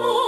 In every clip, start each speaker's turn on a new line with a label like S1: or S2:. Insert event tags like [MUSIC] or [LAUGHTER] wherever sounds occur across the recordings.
S1: Oh.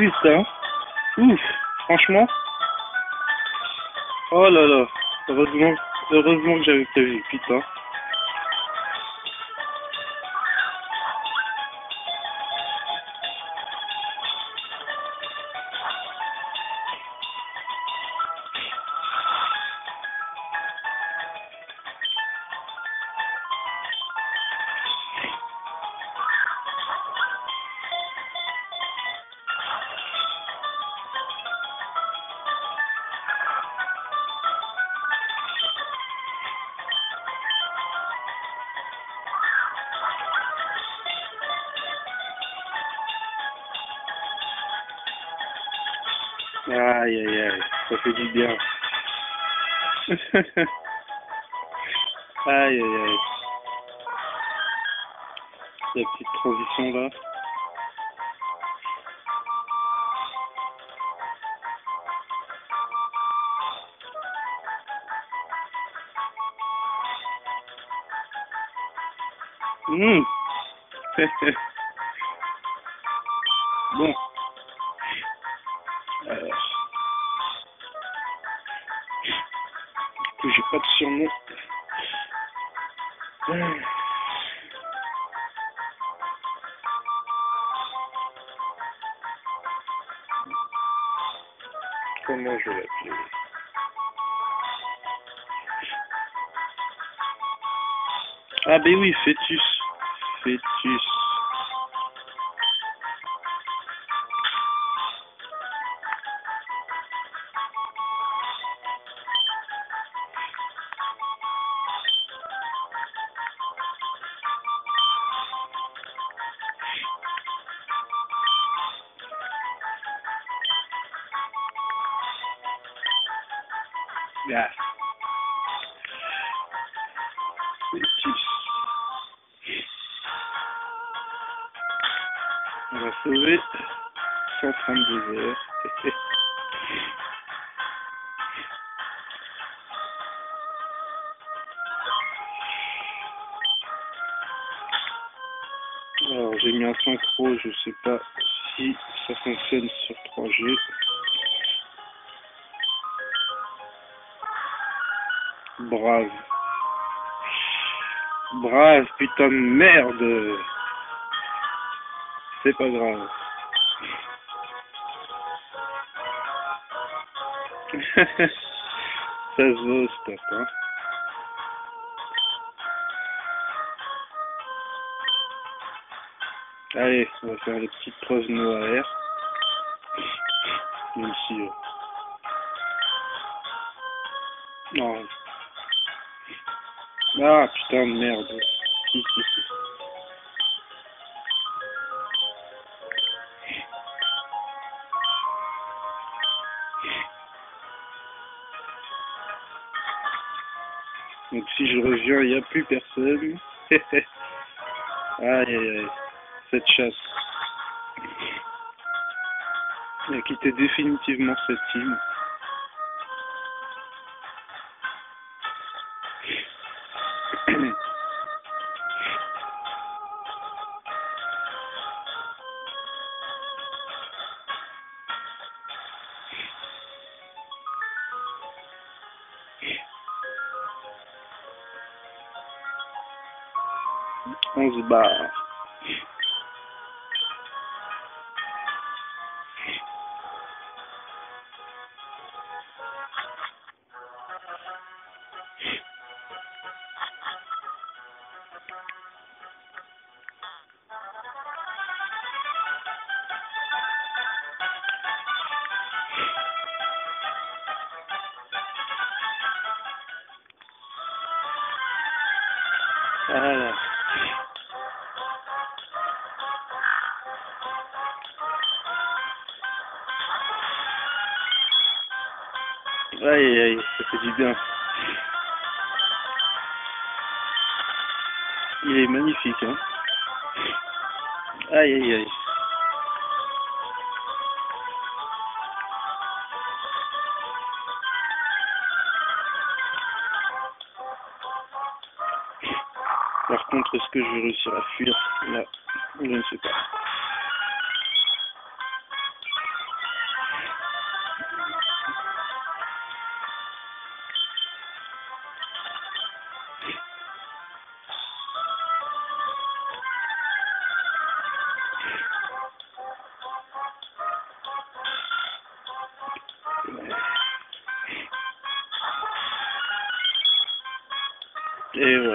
S1: putain. Ouf, franchement. Oh là là. Heureusement, heureusement que j'avais prévu, putain. Aïe aïe aïe, ça fait du bien. aïe aïe aïe. La petite transition là. Mmh. [LAUGHS] bon. Ah. Comment je l'appeler? Ah ben oui, fœtus. fœtus. Yeah. On va sauver 132 heures. Alors j'ai mis un synchro, je sais pas si ça fonctionne sur 3G. Brave. Brave, putain de merde. C'est pas grave. [LAUGHS] Ça se vaut, stop, hein. Allez, on va faire les petites preuves noires. Euh, Non. Ah, putain de merde. Si. Donc si je reviens, il n'y a plus personne. [LAUGHS] aïe aïe aïe. Cette chasse. Il a quitté définitivement cette team. On se barre. Aïe aïe, ça fait du bien. Il est magnifique, hein. Aïe aïe aïe. Par contre, est-ce que je vais réussir à fuir? Là, je ne sais pas. to